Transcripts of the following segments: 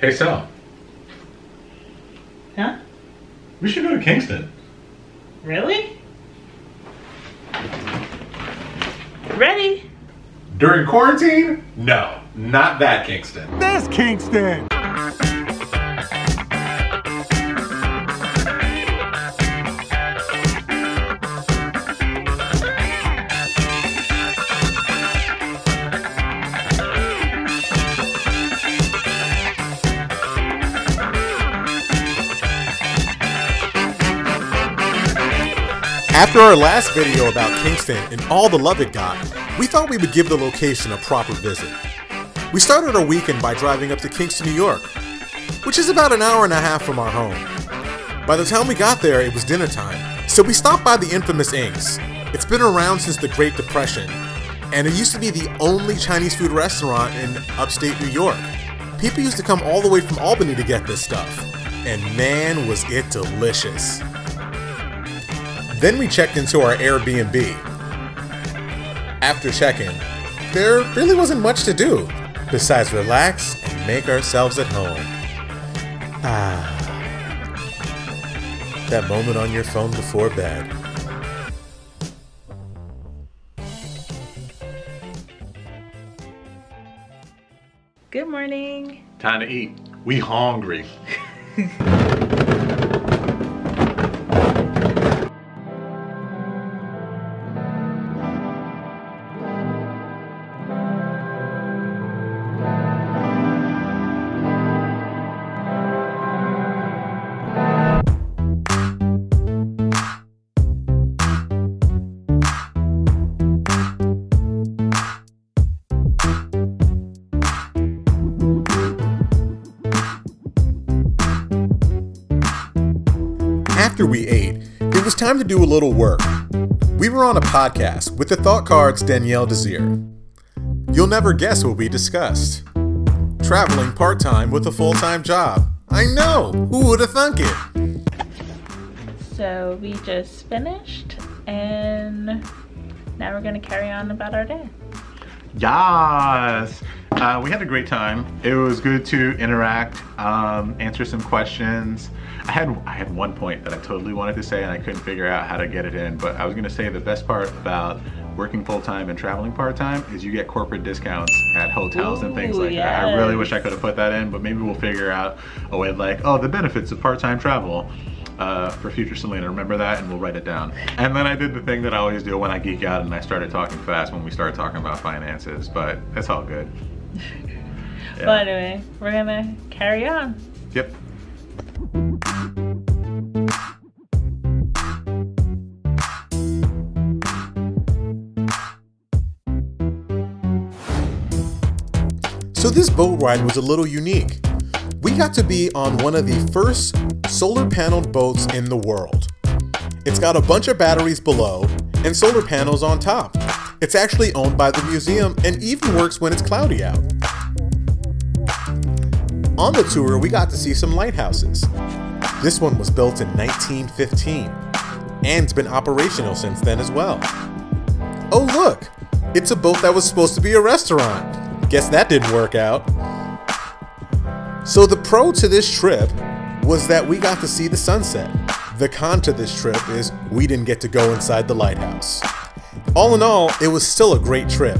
Hey, Sal. Huh? We should go to Kingston. Really? Ready? During quarantine? No, not that Kingston. This Kingston. After our last video about Kingston and all the love it got, we thought we would give the location a proper visit. We started our weekend by driving up to Kingston, New York, which is about an hour and a half from our home. By the time we got there, it was dinner time, so we stopped by the infamous Inks. It's been around since the Great Depression, and it used to be the only Chinese food restaurant in upstate New York. People used to come all the way from Albany to get this stuff, and man, was it delicious. Then we checked into our Airbnb. After check-in, there really wasn't much to do besides relax and make ourselves at home. Ah. That moment on your phone before bed. Good morning. Time to eat. We hungry. we ate, it was time to do a little work. We were on a podcast with the Thought Card's Danielle Desir. You'll never guess what we discussed. Traveling part time with a full time job. I know! Who would have thunk it? So we just finished and now we're gonna carry on about our day. Yes. Uh, we had a great time. It was good to interact, um, answer some questions. I had I had one point that I totally wanted to say and I couldn't figure out how to get it in. But I was gonna say the best part about working full time and traveling part time is you get corporate discounts at hotels and things Ooh, like that. I really wish I could have put that in, but maybe we'll figure out a way like oh the benefits of part time travel. Uh, for future Selena, remember that and we'll write it down. And then I did the thing that I always do when I geek out and I started talking fast when we started talking about finances, but it's all good. Yeah. But anyway, we're gonna carry on. Yep. So, this boat ride was a little unique. We got to be on one of the first solar paneled boats in the world. It's got a bunch of batteries below and solar panels on top. It's actually owned by the museum and even works when it's cloudy out. On the tour, we got to see some lighthouses. This one was built in 1915 and's been operational since then as well. Oh, look! It's a boat that was supposed to be a restaurant. Guess that didn't work out. So, the pro to this trip was that we got to see the sunset. The con to this trip is we didn't get to go inside the lighthouse. All in all, it was still a great trip.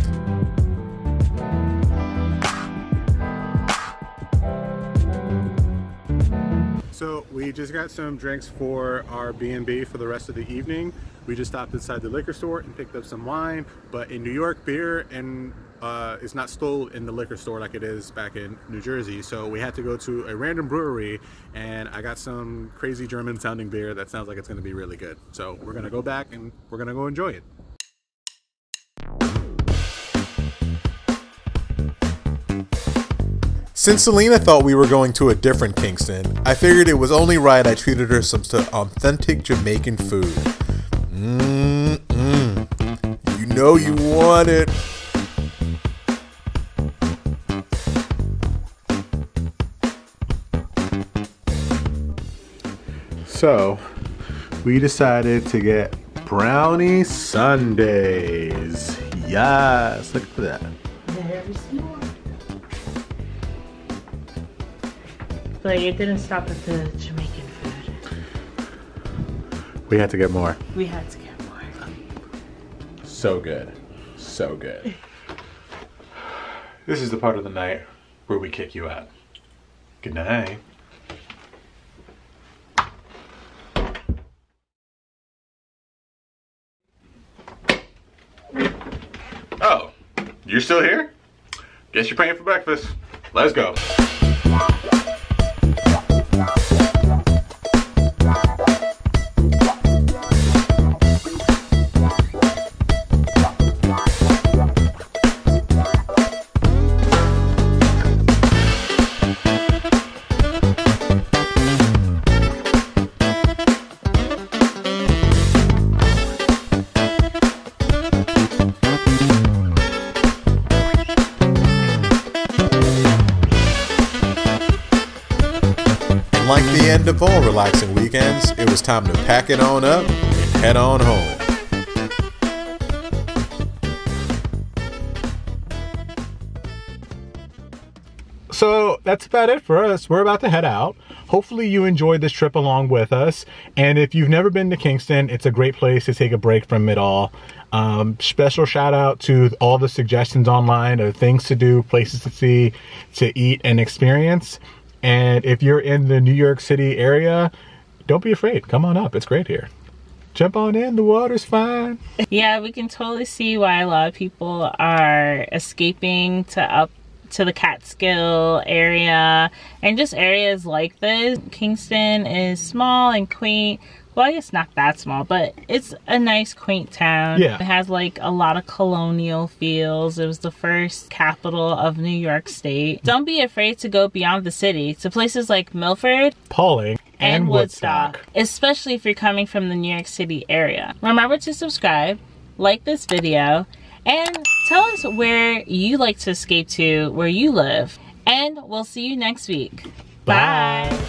So we just got some drinks for our B&B for the rest of the evening. We just stopped inside the liquor store and picked up some wine. But in New York, beer and uh, is not sold in the liquor store like it is back in New Jersey. So we had to go to a random brewery, and I got some crazy German sounding beer that sounds like it's going to be really good. So we're gonna go back and we're gonna go enjoy it. Since Selena thought we were going to a different Kingston, I figured it was only right I treated her some to authentic Jamaican food. Mmm, you know you want it. So we decided to get brownie sundaes. Yes, look at that. But it didn't stop at the Jamaican food. We had to get more. We had to get more. So good. So good. This is the part of the night where we kick you out. Good night. Oh, you're still here? Guess you're paying for breakfast. Let's go. All relaxing weekends, it was time to pack it on up and head on home. So that's about it for us. We're about to head out. Hopefully you enjoyed this trip along with us. And if you've never been to Kingston, it's a great place to take a break from it all. Um, special shout out to all the suggestions online of things to do, places to see, to eat and experience. And if you're in the New York City area, don't be afraid. Come on up. It's great here. Jump on in. The water's fine. Yeah, we can totally see why a lot of people are escaping to up to the Catskill area and just areas like this. Kingston is small and quaint. Well, I guess not that small, but it's a nice, quaint town. Yeah. It has like a lot of colonial feels. It was the first capital of New York State. Don't be afraid to go beyond the city to places like Milford Pawling and, Woodstock, especially if you're coming from the New York City area. Remember to subscribe, like this video, and tell us where you like to escape to, where you live. And we'll see you next week. Bye. Bye.